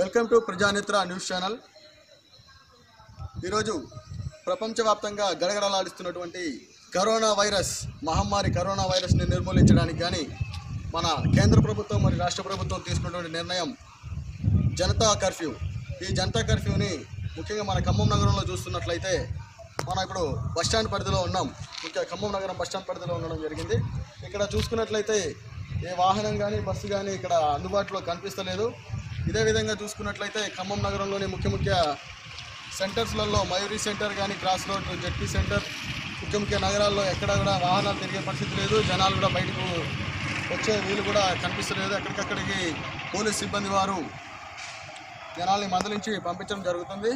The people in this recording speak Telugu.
Welcome to Prajanetra news channel. ఈరోజు ప్రపంచవ్యాప్తంగా గడగడలాడిస్తున్నటువంటి కరోనా వైరస్ మహమ్మారి కరోనా వైరస్ని నిర్మూలించడానికి కానీ మన కేంద్ర ప్రభుత్వం మరియు రాష్ట్ర ప్రభుత్వం తీసుకున్నటువంటి నిర్ణయం జనతా కర్ఫ్యూ. ఈ జనతా కర్ఫ్యూని ముఖ్యంగా మన ఖమ్మం నగరంలో చూస్తున్నట్లయితే మనం ఇప్పుడు బస్టాండ్ పరిధిలో ఉన్నాం. ముఖ్య ఖమ్మం నగరం బస్టాండ్ పరిధిలో ఉండడం జరిగింది. ఇక్కడ చూసుకున్నట్లయితే ఏ వాహనం కానీ బస్సు కానీ ఇక్కడ అందుబాటులో కనిపిస్తలేదు. ఇదే విధంగా చూసుకున్నట్లయితే ఖమ్మం నగరంలోని ముఖ్య ముఖ్య సెంటర్స్లలో మయూరి సెంటర్ కానీ క్రాస్ రోడ్ జెడ్పీ సెంటర్ ముఖ్య ముఖ్య నగరాల్లో ఎక్కడ కూడా వాహనాలు తిరిగే పరిస్థితి లేదు. జనాలు కూడా బయటకు వచ్చే వీలు కూడా కనిపిస్తలేదు. ఎక్కడికక్కడికి పోలీస్ సిబ్బంది వారు జనాల్ని మందలించి పంపించడం జరుగుతుంది.